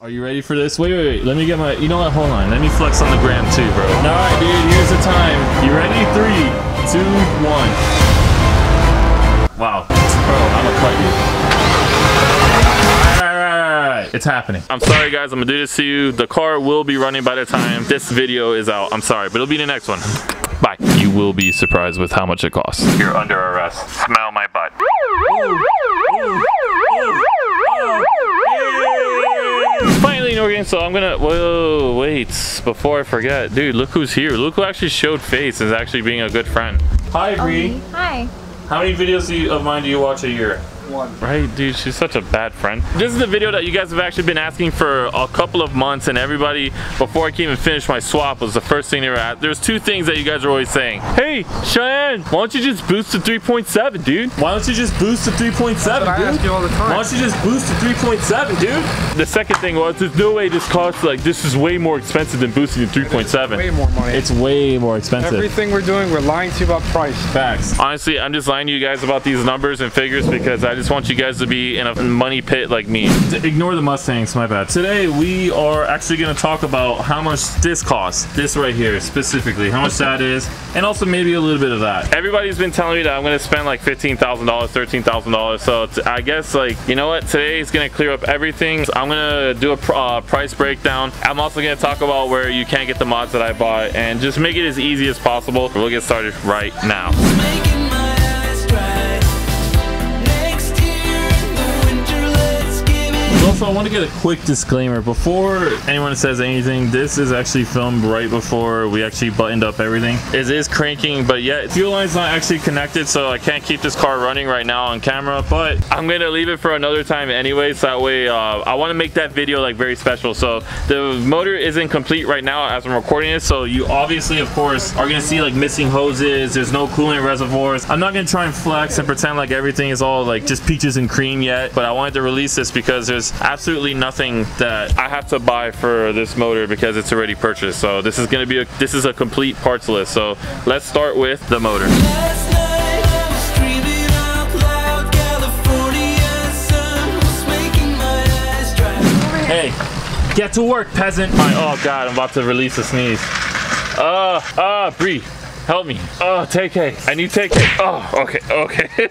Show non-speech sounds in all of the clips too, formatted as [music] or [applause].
Are you ready for this? Wait, wait, wait. Let me get my. You know what? Hold on. Let me flex on the gram too, bro. All right, dude. Here's the time. You ready? Three, two, one. Wow, bro. I'ma cut you. All right, all right, all right. It's happening. I'm sorry, guys. I'm gonna do this to you. The car will be running by the time this video is out. I'm sorry, but it'll be the next one. Bye. You will be surprised with how much it costs. You're under arrest. Smell my butt. Finally, NoirGang, so I'm gonna, whoa, wait, before I forget. Dude, look who's here. Look who actually showed face and is actually being a good friend. Hi, Bree. Um, hi. How many videos do you, of mine do you watch a year? One. Right, dude, she's such a bad friend. This is the video that you guys have actually been asking for a couple of months and everybody, before I can even finish my swap, was the first thing they were at. There's two things that you guys are always saying. Hey, Cheyenne, why don't you just boost to 3.7, dude? Why don't you just boost to 3.7, But I ask dude? you all the time. Why don't you just boost to 3.7, dude? The second thing was, there's no way this costs, like, this is way more expensive than boosting to 3.7. Way 3.7. more money. It's way more expensive. Everything we're doing, we're lying to you about price. Facts. Honestly, I'm just lying to you guys about these numbers and figures because I just want you guys to be in a money pit like me. Ignore the Mustangs, my bad. Today we are actually going to talk about how much this costs. This right here specifically, how much that is, and also maybe a little bit of that. Everybody's been telling me that I'm going to spend like $15,000, $13,000. So I guess like, you know what? Today is going to clear up everything. So I'm going to do a uh, price breakdown. I'm also going to talk about where you can't get the mods that I bought and just make it as easy as possible. We'll get started right now. Also, I want to get a quick disclaimer before anyone says anything. This is actually filmed right before we actually buttoned up everything. It is cranking, but yet fuel line's not actually connected, so I can't keep this car running right now on camera. But I'm gonna leave it for another time anyway, so that way uh, I want to make that video like very special. So the motor isn't complete right now as I'm recording it, so you obviously, of course, are gonna see like missing hoses. There's no coolant reservoirs. I'm not gonna try and flex and pretend like everything is all like just peaches and cream yet, but I wanted to release this because there's absolutely nothing that I have to buy for this motor because it's already purchased. So this is gonna be a this is a complete parts list. So let's start with the motor. Last night I was screaming out loud. California sun was making my eyes dry. Hey, get to work, peasant. My oh god, I'm about to release a sneeze. Uh, uh, Bree. Help me. Oh, take K. I need take K. Oh, okay, okay. [laughs]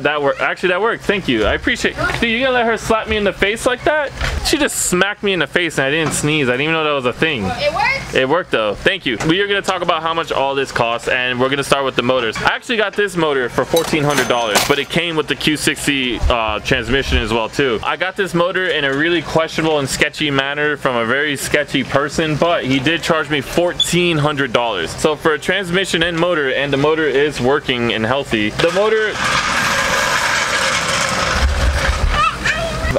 that worked. Actually, that worked. Thank you. I appreciate Dude, you gonna let her slap me in the face like that? She just smacked me in the face and I didn't sneeze. I didn't even know that was a thing. It works. It worked though. Thank you. We are gonna talk about how much all this costs, and we're gonna start with the motors. I actually got this motor for $1,400, but it came with the Q60 uh, transmission as well too. I got this motor in a really questionable and sketchy manner from a very sketchy person, but he did charge me $1,400. So for a transmission and motor, and the motor is working and healthy, the motor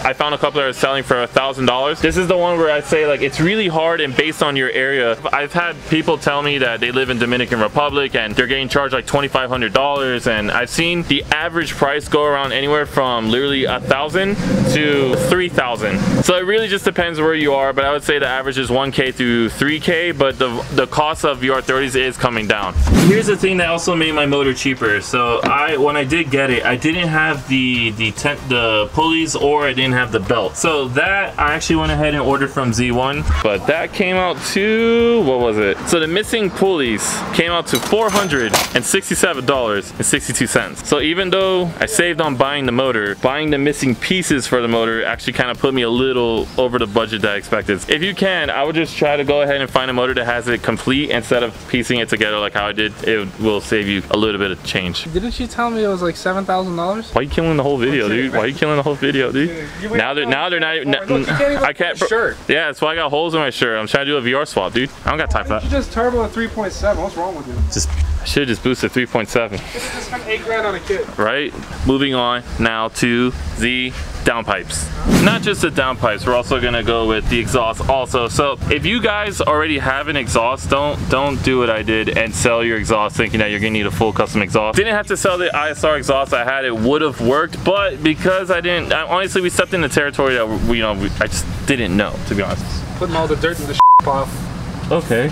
I found a couple that are selling for a thousand dollars. This is the one where I say like it's really hard and based on your area. I've had people tell me that they live in Dominican Republic and they're getting charged like twenty five hundred dollars, and I've seen the average price go around anywhere from literally a thousand to three thousand. So it really just depends where you are, but I would say the average is one k to three k, but the the cost of VR30s is coming down. Here's the thing that also made my motor cheaper. So I when I did get it, I didn't have the the tent the pulleys or I didn't have the belt. So that I actually went ahead and ordered from Z1, but that came out to what was it? So the missing pulleys came out to $467.62. So even though I saved on buying the motor, buying the missing pieces for the motor actually kind of put me a little over the budget that I expected. If you can, I would just try to go ahead and find a motor that has it complete instead of piecing it together like how I did. It will save you a little bit of change. Didn't you tell me it was like seven thousand dollars? Why are you killing the whole video, dude? Why are you killing the whole video, dude? Now they're now they're not. Look, can't even I can't. shirt. Yeah, that's why I got holes in my shirt. I'm trying to do a VR swap, dude. I don't got time for that. you just turbo a 3.7? What's wrong with you? Just I should have just boosted 3.7, Just spent eight grand on a kit. right? Moving on now to the downpipes. Not just the downpipes, we're also gonna go with the exhaust also. So if you guys already have an exhaust, don't don't do what I did and sell your exhaust thinking that you're gonna need a full custom exhaust. Didn't have to sell the ISR exhaust I had, it would have worked, but because I didn't, I, honestly, we stepped into territory that we, you know, we, I just didn't know, to be honest. Putting all the dirt in the [laughs] pile. Okay.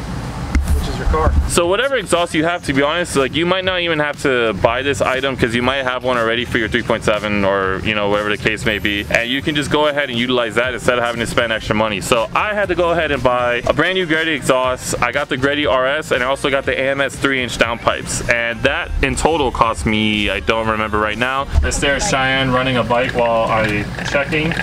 Which is your car. So whatever exhaust you have, to be honest, like you might not even have to buy this item because you might have one already for your 3.7 or you know whatever the case may be, and you can just go ahead and utilize that instead of having to spend extra money. So I had to go ahead and buy a brand new Greddy exhaust. I got the Greddy RS and I also got the AMS 3-inch downpipes, and that in total cost me I don't remember right now. This there's Cheyenne running a bike while I checking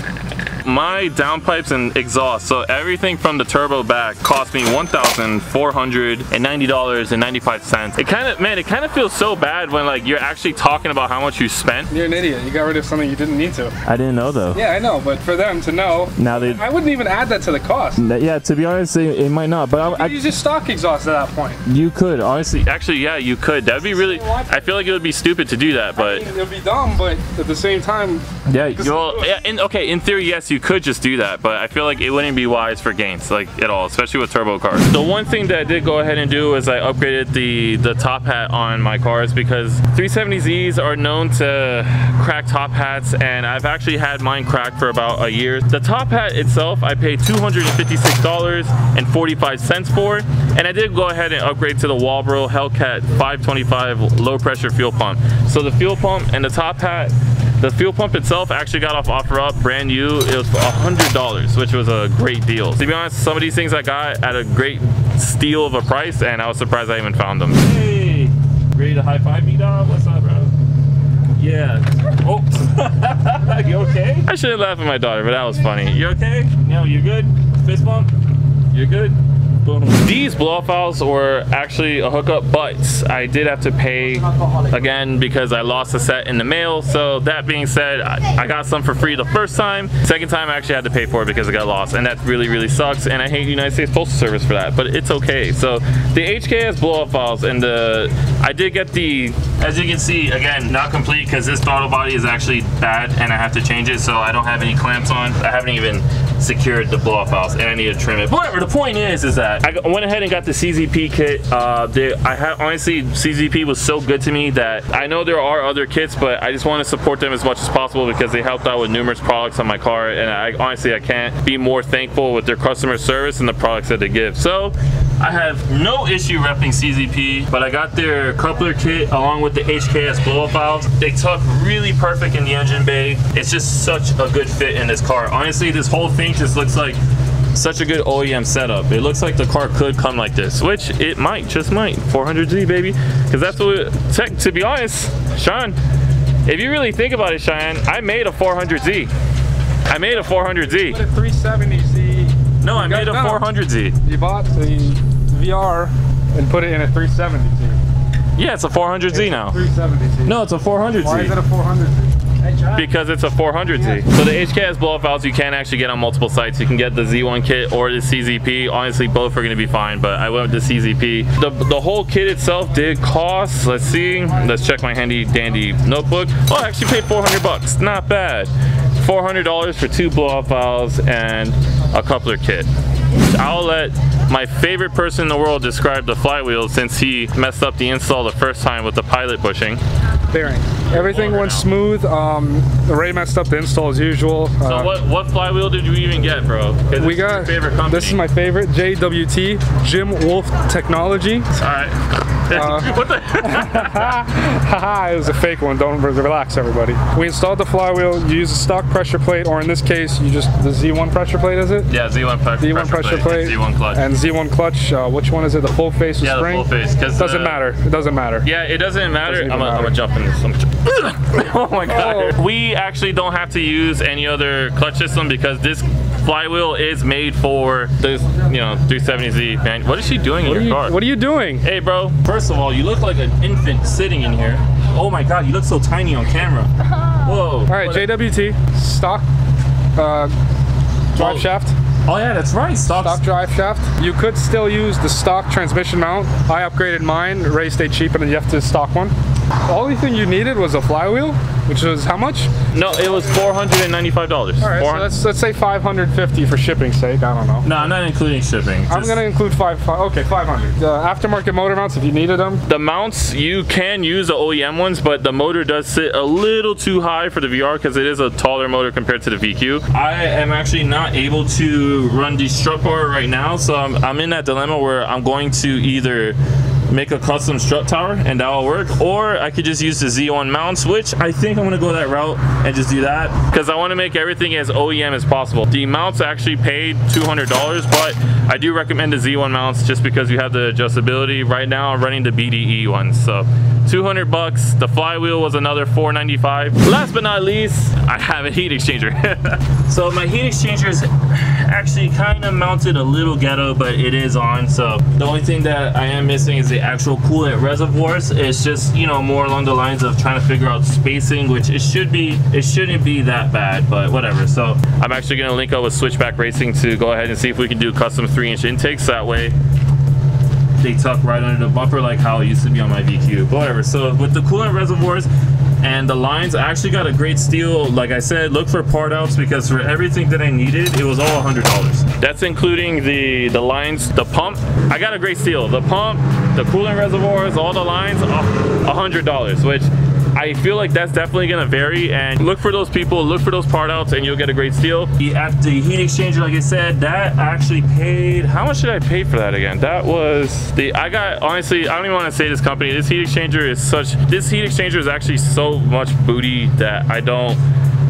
my downpipes and exhaust, so everything from the turbo back cost me $1,490.95. It kind of, man, it kind of feels so bad when like you're actually talking about how much you spent. You're an idiot. You got rid of something you didn't need to. I didn't know though. Yeah, I know, but for them to know, Now they, I wouldn't even add that to the cost. yeah, to be honest, it, it might not, but I, I, You just stock exhaust at that point. you could honestly. Actually, yeah, you could. That'd be really, I feel like it would be stupid to do that, but It would be dumb, but at the same time, Yeah, Well, yeah, in, okay, in theory, yes, you could just do that, but I feel like it wouldn't be wise for gains, like at all, especially with turbo cars. The one thing that I did go ahead and do is I upgraded the the top hat on my cars because 370Zs are known to crack top hats, and I've actually had mine crack for about a year. The top hat itself, I paid $256.45 for, and I did go ahead and upgrade to the Walbro Hellcat 525 low pressure fuel pump. So the fuel pump and the top hat the fuel pump itself actually got off OfferUp, brand new. It was for $100, which was a great deal. To be honest, some of these things I got at a great steal of a price, and I was surprised I even found them. Hey, ready to high five me, dog? What's up, bro? Yeah. Oh, [laughs] you okay? I shouldn't laugh at my daughter, but that was funny. You okay? No, you good? Fist bump? You're good? These blow files were actually a hookup, but I did have to pay again because I lost a set in the mail. So that being said, I, I got some for free the first time. Second time I actually had to pay for it because it got lost, and that really, really sucks. And I hate United States Postal Service for that, but it's okay. So the HKS blow up valves and the I did get the as you can see again not complete because this throttle body is actually bad and I have to change it so I don't have any clamps on. I haven't even secured the blow off valves and I need to trim it. But whatever, the point is is that I went ahead and got the CZP kit. Uh, the, I had honestly CZP was so good to me that I know there are other kits but I just want to support them as much as possible because they helped out with numerous products on my car and I honestly I can't be more thankful with their customer service and the products that they give. So I have no issue repping CZP, but I got their coupler kit along with the HKS blow off valves. They tuck really perfect in the engine bay. It's just such a good fit in this car. Honestly, this whole thing just looks like such a good OEM setup. It looks like the car could come like this, which it might, just might. 400Z, baby. Because that's what, tech, to be honest, Sean, if you really think about it, Cheyenne, I made a 400Z. I made a 400Z. Put a 370Z. No, I made a no, no. 400Z. You bought the VR and put it in a 370Z. Yeah, it's a 400Z now. 370Z. No, it's a 400Z. Why is it a 400Z? Because it's a 400Z. So the HKS blow-up valves you can actually get on multiple sites. You can get the Z1 kit or the CZP. Honestly, both are going to be fine, but I went with the CZP. The, the whole kit itself did cost, let's see, let's check my handy dandy notebook. Oh, I actually paid 400 bucks. Not bad. $400 for two blow-up valves and a coupler kit. I'll let my favorite person in the world describe the flywheel since he messed up the install the first time with the pilot bushing. Bearing. Everything went now. smooth. Um, Ray messed up the install as usual. So Uh, what what flywheel did you even get, bro? we got this is my favorite JWT Jim Wolf Technology. All right. Uh, [laughs] what the? Haha, [laughs] it was a fake one. Don't relax, everybody. We installed the flywheel. You use a stock pressure plate, or in this case, you just the Z1 pressure plate. Is it? yeah, Z1 pre- Z1 pressure plate, and Z1 clutch. and Z1 clutch. Uh, which one is it? The full face yeah, the spring. full face. Cause Doesn't uh, matter. It doesn't matter. Yeah, it doesn't matter. Doesn't I'm gonna matter. jump in this. I'm [laughs] gonna- oh my god. Oh. We actually don't have to use any other clutch system because this flywheel is made for this, you know, 370Z. Man, what is she doing in What are, your you, car? what are you doing? Hey, bro. First of all, you look like an infant sitting in here. Oh my god, you look so tiny on camera. [laughs] Whoa. All right, What- JWT stock uh, drive Oh. shaft. Oh yeah, that's right. Stock. Stock drive shaft. You could still use the stock transmission mount. I upgraded mine. Ray stayed cheap, and then you have to stock one. The only thing you needed was a flywheel. which was how much? No, it was four hundred and ninety-five dollars. All right, so let's let's say 550 for shipping's sake. I don't know. no, I'm not including shipping. I'm gonna include five, five okay, 500. Uh, aftermarket motor mounts if you needed them. The mounts, you can use the OEM ones, but the motor does sit a little too high for the VR because it is a taller motor compared to the VQ. I am actually not able to run the strut bar right now, so I'm, I'm in that dilemma where I'm going to either make a custom strut tower and that will work, or I could just use the Z1 mounts, which I think I'm gonna go that route and just do that because I want to make everything as OEM as possible. The mounts actually paid $200, but I do recommend the Z1 mounts just because you have the adjustability. Right now, I'm running the BDE ones, so 200 bucks. The flywheel was another 495. Last but not least, I have a heat exchanger. [laughs] so my heat exchanger is actually kind of mounted a little ghetto, but it is on. So the only thing that I am missing is the actual coolant reservoirs. It's just you know more along the lines of trying to figure out spacing, which it should be. It shouldn't be that bad, but whatever. So I'm actually gonna link up with Switchback Racing to go ahead and see if we can do custom three inch intakes. That way they tuck right under the bumper like how it used to be on my VQ. But whatever. So with the coolant reservoirs and the lines, I actually got a great steal. Like I said, look for part outs because for everything that I needed, it was all $100. That's including the, the lines, the pump. I got a great steal. The pump, the coolant reservoirs, all the lines, uh, $100, which I feel like that's definitely gonna vary and look for those people, look for those part outs and you'll get a great steal. The, at the heat exchanger, like I said, that actually paid, how much did I pay for that again? That was the, I got, honestly, I don't even wanna say this company, this heat exchanger is such, this heat exchanger is actually so much booty that I don't,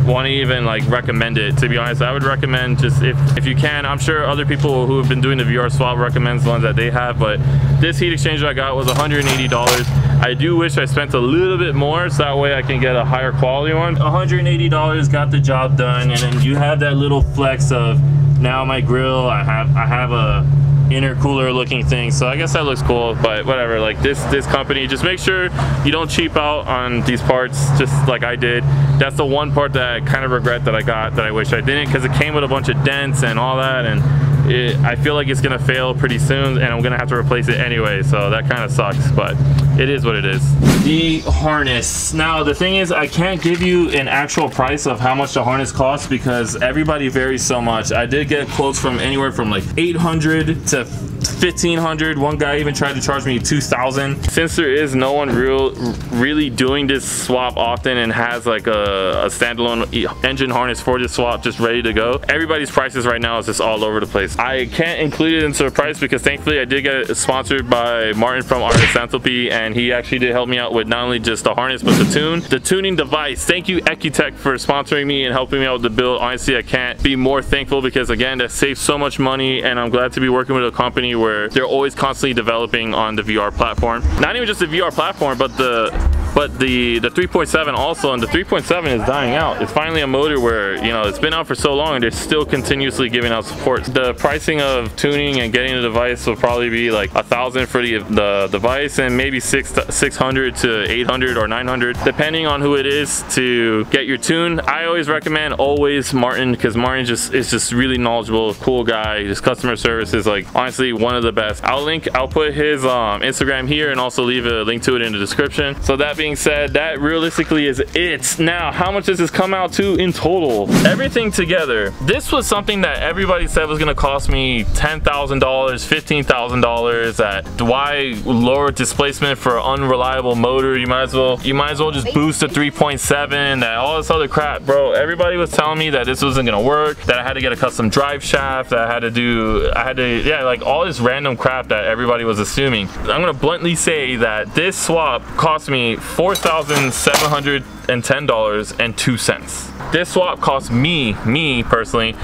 want to even like recommend it to be honest i would recommend just if if you can i'm sure other people who have been doing the vr swap recommends the ones that they have but this heat exchanger i got was 180 dollars i do wish i spent a little bit more so that way i can get a higher quality one. 180 dollars got the job done and then you have that little flex of now my grill i have i have a intercooler looking thing so i guess that looks cool but whatever like this this company just make sure you don't cheap out on these parts just like i did. That's the one part that i kind of regret that i got that i wish i didn't because it came with a bunch of dents and all that and it, i feel like it's gonna fail pretty soon and i'm gonna have to replace it anyway so that kind of sucks but it is what it is. The harness. Now the thing is i can't give you an actual price of how much the harness costs because everybody varies so much. I did get quotes from anywhere from like 800 to 1500 one guy even tried to charge me 2000 since there is no one real really doing this swap often and has like a, a standalone engine harness for this swap just ready to go. Everybody's prices right now is just all over the place. I can't include it into the price because thankfully i did get sponsored by martin from artist Enthalpy, and he actually did help me out with not only just the harness but the tune the tuning device. Thank you EcuTek for sponsoring me and helping me out with the build honestly i can't be more thankful because again that saves so much money and i'm glad to be working with a company where they're always constantly developing on the vr platform. Not even just the vr platform but the but the the 3.7 also and the 3.7 is dying out. It's finally a motor where you know it's been out for so long and they're still continuously giving out support. The pricing of tuning and getting the device will probably be like a thousand for the the device and maybe six 600 to 800 or 900 depending on who it is to get your tune. I always recommend always martin because martin just is just really knowledgeable cool guy. His customer service is like honestly one of the best. I'll link i'll put his um, instagram here and also leave a link to it in the description. So that being said that realistically is it. Now how much does this come out to in total? Everything together. This was something that everybody said was to cost me $10000 $15000 that why lower displacement for unreliable motor. You might as well you might as well just boost to 3.7 that all this other crap bro. Everybody was telling me that this wasn't gonna work that i had to get a custom drive shaft that i had to do i had to yeah like all this random crap that everybody was assuming. I'm gonna bluntly say that this swap cost me $4710.02 this swap cost me me personally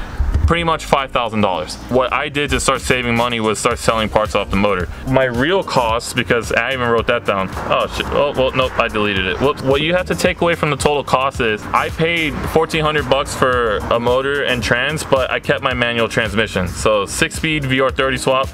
pretty much $5,000. What I did to start saving money was start selling parts off the motor. My real cost, because I even wrote that down. Oh shit, oh, well, nope, I deleted it. What, what you have to take away from the total cost is I paid 1400 bucks for a motor and trans, but I kept my manual transmission. So six speed VR30 swap,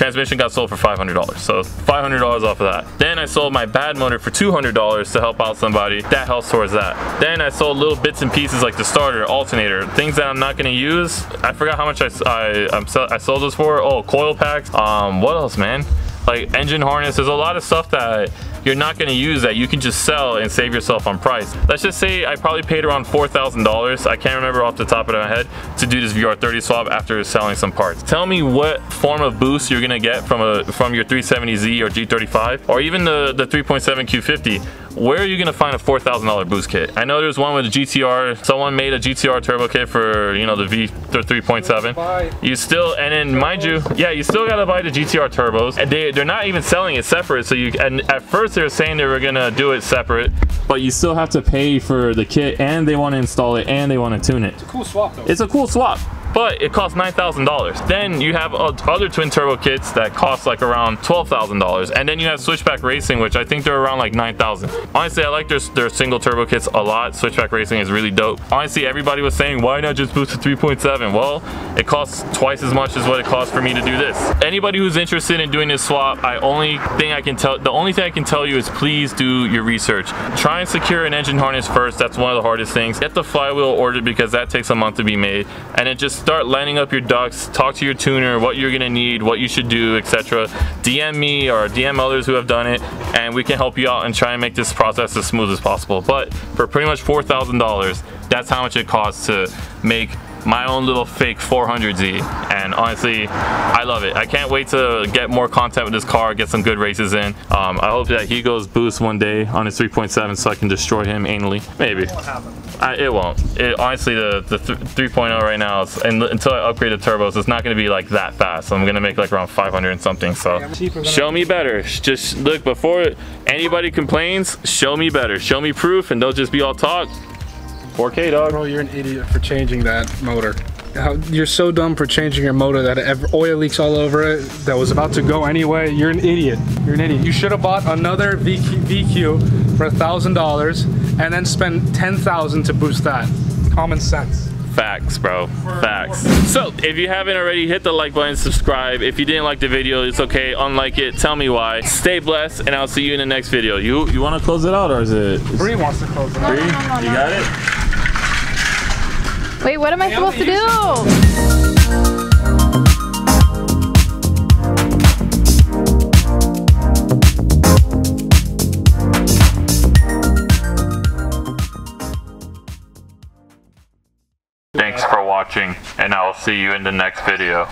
transmission got sold for $500 so $500 off of that. Then i sold my bad motor for $200 to help out somebody. That helps towards that. Then i sold little bits and pieces like the starter alternator things that i'm not to use. I forgot how much i I, I'm I sold those for. Oh coil packs. Um what else man like engine harness there's a lot of stuff that you're not gonna use that. You can just sell and save yourself on price. Let's just say I probably paid around $4,000. I can't remember off the top of my head to do this VR30 swap after selling some parts. Tell me what form of boost you're gonna get from a from your 370Z or G35 or even the, the 3.7 Q50 where are you gonna find a $4,000 boost kit? I know there's one with a GTR, someone made a GTR turbo kit for, you know, the V 3.7. You still, and then mind you, yeah, you still gotta buy the GTR turbos. And they, they're not even selling it separate, so you, and at first they were saying they were gonna do it separate. But you still have to pay for the kit, and they want to install it, and they want to tune it. It's a cool swap though. It's a cool swap. But it costs $9,000. Then you have uh, other twin turbo kits that cost like around $12,000. And then you have Switchback Racing, which I think they're around like 9,000. Honestly, I like their, their single turbo kits a lot. Switchback Racing is really dope. Honestly, everybody was saying, why not just boost to 3.7? Well, it costs twice as much as what it costs for me to do this. Anybody who's interested in doing this swap, I only thing I can tell, the only thing I can tell you is please do your research. Try and secure an engine harness first. That's one of the hardest things. Get the flywheel ordered because that takes a month to be made. And then just start lining up your ducks, Talk to your tuner, what you're gonna need, what you should do, etc. DM me or DM others who have done it, and we can help you out and try and make this process as smooth as possible. But for pretty much $4,000, that's how much it costs to make my own little fake 400Z and honestly I love it. I can't wait to get more content with this car get some good races in. Um, I hope that he goes boost one day on his 3.7 so I can destroy him anally. Maybe. I, it won't. It, honestly the, the 3.0 right now is, and until I upgrade the turbos it's not going to be like that fast. So I'm gonna make like around 500 and something so. Show me better. Just look before anybody complains show me better. Show me proof and they'll just be all talk 4K dog Bro, you're an idiot for changing that motor. You're so dumb for changing your motor that oil leaks all over it that was about to go anyway. You're an idiot. You're an idiot. You should have bought another VQ, VQ for a thousand dollars and then spend ten thousand to boost that. Common sense. Facts, bro. Facts. So, if you haven't already, hit the like button, subscribe. If you didn't like the video, it's okay. Unlike it, tell me why. Stay blessed, and I'll see you in the next video. You, You want to close it out, or is it? Bree wants to close it. out. Bree? You got it. Wait, what am I supposed to do? Thanks for watching, and I'll see you in the next video.